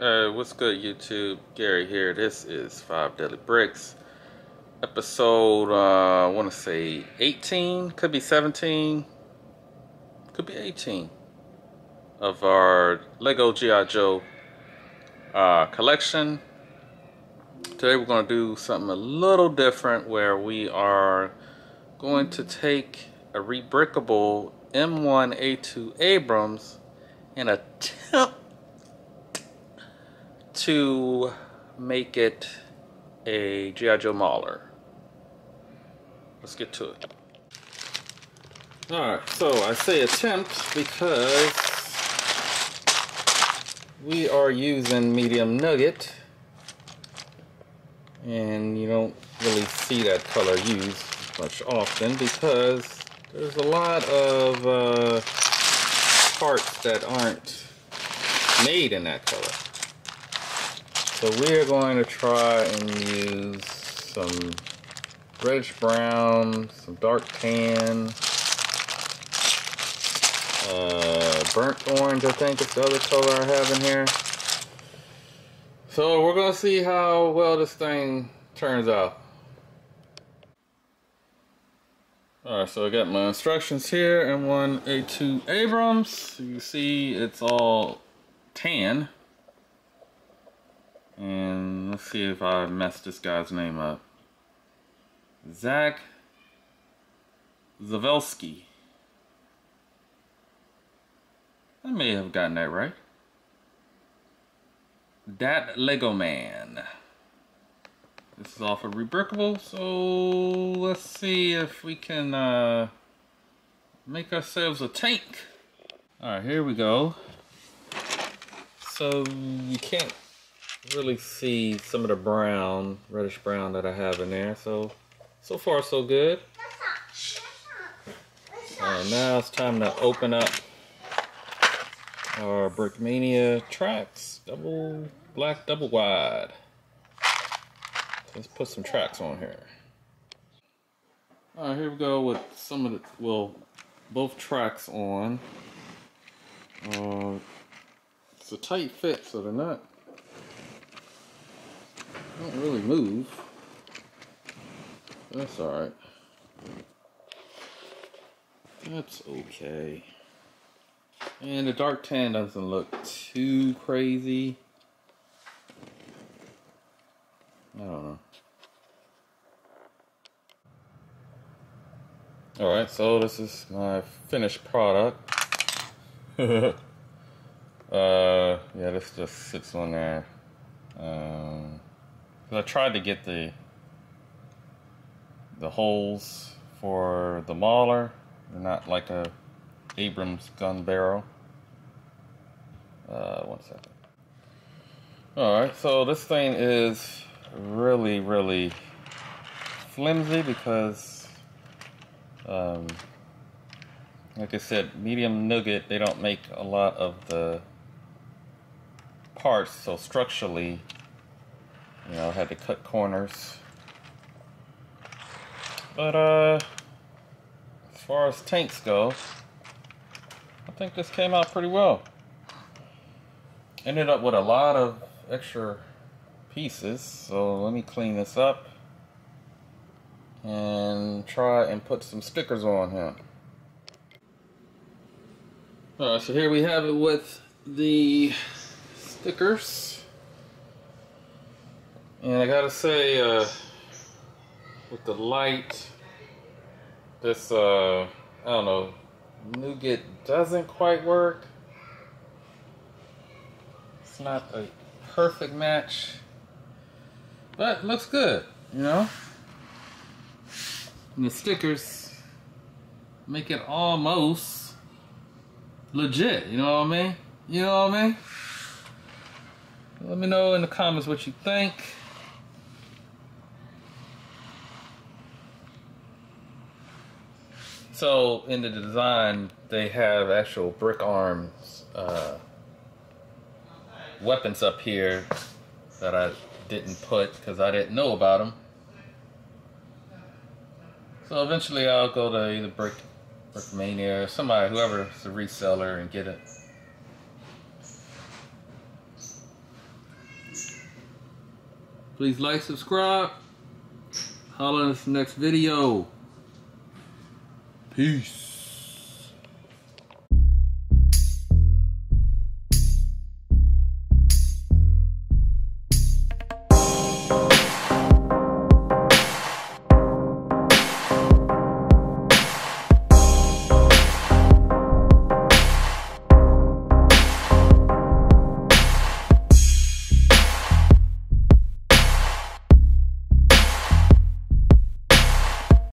Uh, what's good, YouTube? Gary here. This is Five Deadly Bricks. Episode, uh, I want to say 18, could be 17, could be 18 of our Lego G.I. Joe uh, collection. Today we're going to do something a little different where we are going to take a rebrickable M1A2 Abrams and attempt to make it a G.I. Joe. Let's get to it. Alright, so I say attempt because we are using medium nougat and you don't really see that color used much often because there's a lot of uh, parts that aren't made in that color. So we're going to try and use some reddish brown, some dark tan, uh, burnt orange I think is the other color I have in here. So we're going to see how well this thing turns out. Alright, so I got my instructions here M1A2 Abrams. You see it's all tan. And let's see if I messed this guy's name up. Zach Zavelski. I may have gotten that right. That Lego Man. This is off of Rebrickable, so let's see if we can uh, make ourselves a tank. Alright, here we go. So you can't really see some of the brown, reddish brown that I have in there. So, so far so good. Alright, now it's time to open up our Brickmania tracks. Double black, double wide. Let's put some tracks on here. Alright, here we go with some of the, well, both tracks on. Uh, it's a tight fit, so they're not don't really move. That's alright. That's okay. And the dark tan doesn't look too crazy. I don't know. Alright, so this is my finished product. uh, yeah, this just sits on there. Um, I tried to get the the holes for the mauler. They're not like a Abrams gun barrel. Uh, one second. Alright, so this thing is really, really flimsy because, um, like I said, medium nougat, they don't make a lot of the parts, so structurally you know, had to cut corners. But, uh, as far as tanks go, I think this came out pretty well. Ended up with a lot of extra pieces, so let me clean this up and try and put some stickers on him. Alright, so here we have it with the stickers. And I gotta say, uh, with the light, this, uh, I don't know, nougat doesn't quite work. It's not a perfect match, but looks good, you know? And the stickers make it almost legit, you know what I mean? You know what I mean? Let me know in the comments what you think. So in the design, they have actual BrickArms uh, weapons up here that I didn't put because I didn't know about them. So eventually I'll go to either Brick, Brickmania or somebody, whoever's a reseller and get it. Please like, subscribe. Holla in the next video. Peace.